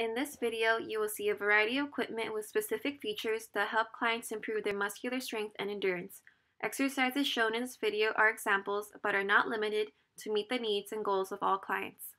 In this video, you will see a variety of equipment with specific features that help clients improve their muscular strength and endurance. Exercises shown in this video are examples, but are not limited to meet the needs and goals of all clients.